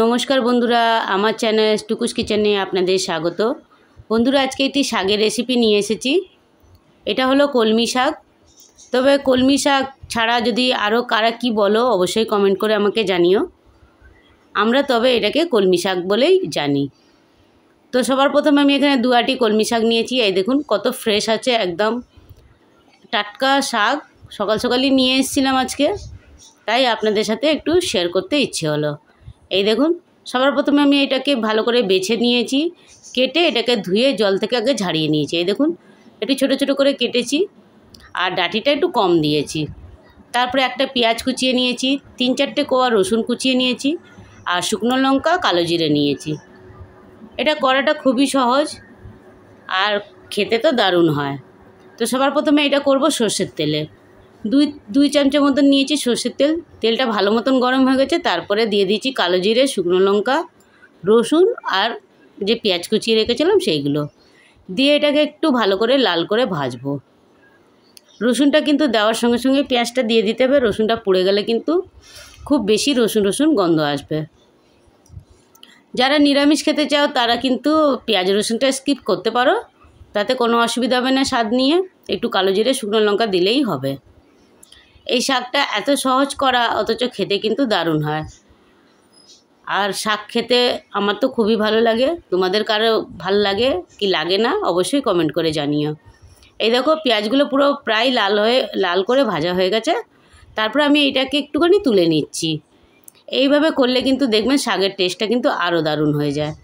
নমস্কার বন্ধুরা, আমার চ্যানেল টুকুস কিচেনে আপনাদের স্বাগত। বন্ধুরা, আজকে একটি শাকের রেসিপি নিয়ে এসেছি। এটা হলো কলমি শাক। তবে কলমি শাক ছাড়া যদি আরও কারা কি বলো, অবশ্যই কমেন্ট করে আমাকে জানিও। আমরা তবে এটাকে কলমি শাক বলেই জানি। তো সবার প্রথমে আমি এখানে দু আটি কলমি শাক নিয়েছি। এই দেখুন, কত ফ্রেশ আছে একদম। টাটকা শাক, সকাল সকালই নিয়ে এসেছিলাম আজকে। তাই আপনাদের সাথে একটু শেয়ার করতে ইচ্ছে হলো। এই দেখুন, সবার প্রথমে আমি এটাকে ভালো করে বেছে নিয়েছি, কেটে এটাকে ধুয়ে জল থেকে আগে ঝাড়িয়ে নিয়েছি। এই দেখুন, একটু ছোটো ছোটো করে কেটেছি আর ডাঁটিটা একটু কম দিয়েছি। তারপরে একটা পেঁয়াজ কুচিয়ে নিয়েছি, তিন চারটে কোয়া রসুন কুচিয়ে নিয়েছি আর শুকনো লঙ্কা, কালো জিরে নিয়েছি। এটা করাটা খুবই সহজ আর খেতে তো দারুণ হয়। তো সবার প্রথমে এটা করব সর্ষের তেলে। দুই দুই চামচের মতন নিয়েছি সর্ষের তেল। তেলটা ভালো মতন গরম হয়ে গেছে, তারপরে দিয়ে দিয়েছি কালো জিরে, শুকনো লঙ্কা, রসুন আর যে পেঁয়াজ কুচিয়ে রেখেছিলাম সেইগুলো। দিয়ে এটাকে একটু ভালো করে লাল করে ভাজবো। রসুনটা কিন্তু দেওয়ার সঙ্গে সঙ্গে পেঁয়াজটা দিয়ে দিতে হবে, রসুনটা পুড়ে গেলে কিন্তু খুব বেশি রসুন রসুন গন্ধ আসবে। যারা নিরামিষ খেতে চাও, তারা কিন্তু পেঁয়াজ, রসুনটা স্কিপ করতে পারো, তাতে কোনো অসুবিধা হবে না স্বাদ নিয়ে। একটু কালো জিরে, শুকনো লঙ্কা দিলেই হবে। এই শাকটা এত সহজ করা অথচ খেতে কিন্তু দারুণ হয়। আর শাক খেতে আমার তো খুবই ভালো লাগে। তোমাদের কারও ভালো লাগে কি লাগে না অবশ্যই কমেন্ট করে জানিও। এই দেখো, পেঁয়াজগুলো পুরো প্রায় লাল হয়ে, লাল করে ভাজা হয়ে গেছে। তারপরে আমি এটাকে একটুখানি তুলে নিচ্ছি। এইভাবে করলে কিন্তু দেখবেন শাকের টেস্টটা কিন্তু আরও দারুণ হয়ে যায়।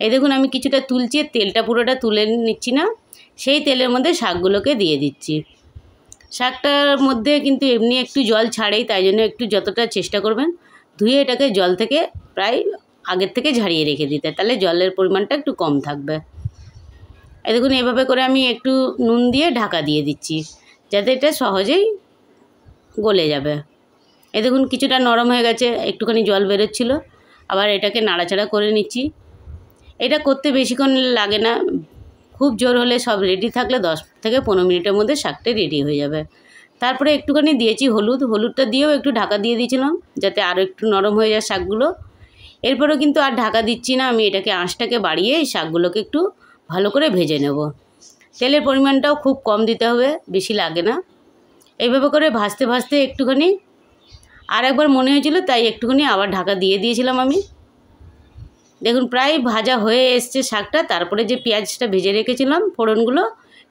এই দেখুন, আমি কিছুটা তুলছি, তেলটা পুরোটা তুলে নিচ্ছি না। সেই তেলের মধ্যে শাকগুলোকে দিয়ে দিচ্ছি। শাকটার মধ্যে কিন্তু এমনি একটু জল ছাড়েই, তাই জন্য একটু যতটা চেষ্টা করবেন ধুয়ে এটাকে জল থেকে প্রায় আগের থেকে ঝাড়িয়ে রেখে দিতে, তাহলে জলের পরিমাণটা একটু কম থাকবে। এই দেখুন, এভাবে করে আমি একটু নুন দিয়ে ঢাকা দিয়ে দিচ্ছি, যাতে এটা সহজেই গলে যাবে। এ দেখুন, কিছুটা নরম হয়ে গেছে, একটুখানি জল বেরোচ্ছিলো, আবার এটাকে নাড়াচাড়া করে নিচ্ছি। এটা করতে বেশিক্ষণ লাগে না খুব জোর হলে সব রেডি থাকলে দশ থেকে পনেরো মিনিটের মধ্যে শাকটা রেডি হয়ে যাবে। তারপরে একটুখানি দিয়েছি হলুদ, হলুদটা দিয়েও একটু ঢাকা দিয়ে দিয়েছিলাম যাতে আরও একটু নরম হয়ে যায় শাকগুলো। এরপরেও কিন্তু আর ঢাকা দিচ্ছি না, আমি এটাকে আঁশটাকে বাড়িয়ে এই শাকগুলোকে একটু ভালো করে ভেজে নেব। তেলের পরিমাণটাও খুব কম দিতে হবে, বেশি লাগে না। এইভাবে করে ভাজতে ভাজতে একটুখানি আর একবার মনে হয়েছিল, তাই একটুখানি আবার ঢাকা দিয়ে দিয়েছিলাম আমি। দেখুন, প্রায় ভাজা হয়ে এসছে শাকটা। তারপরে যে পেঁয়াজটা ভেজে রেখেছিলাম ফোড়নগুলো,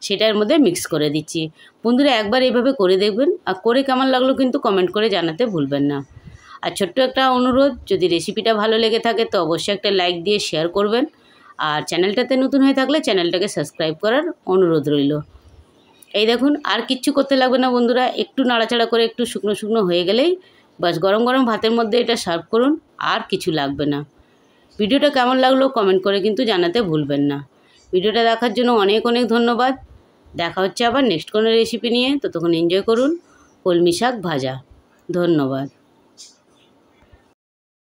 সেটার মধ্যে মিক্স করে দিচ্ছি। বন্ধুরা, একবার এইভাবে করে দেখবেন। আর করে কেমন লাগল কিন্তু কমেন্ট করে জানাতে ভুলবেন না। আর ছোট্ট একটা অনুরোধ, যদি রেসিপিটা ভালো লেগে থাকে, তো অবশ্যই একটা লাইক দিয়ে শেয়ার করবেন। আর চ্যানেলটাতে নতুন হয়ে থাকলে চ্যানেলটাকে সাবস্ক্রাইব করার অনুরোধ রইল। এই দেখুন, আর কিচ্ছু করতে লাগবে না বন্ধুরা। একটু নাড়াচাড়া করে একটু শুকনো শুকনো হয়ে গেলেই, বাস গরম গরম ভাতের মধ্যে এটা সার্ভ করুন। আর কিছু লাগবে না। ভিডিওটা কেমন লাগল কমেন্ট করে কিন্তু জানাতে ভুলবেন না। ভিডিওটা দেখার জন্য অনেক অনেক ধন্যবাদ। দেখা হচ্ছে আবার নেক্সট কোনো রেসিপি নিয়ে। ততক্ষণ এনজয় করুন। কলমি শাক ভাজা। ধন্যবাদ।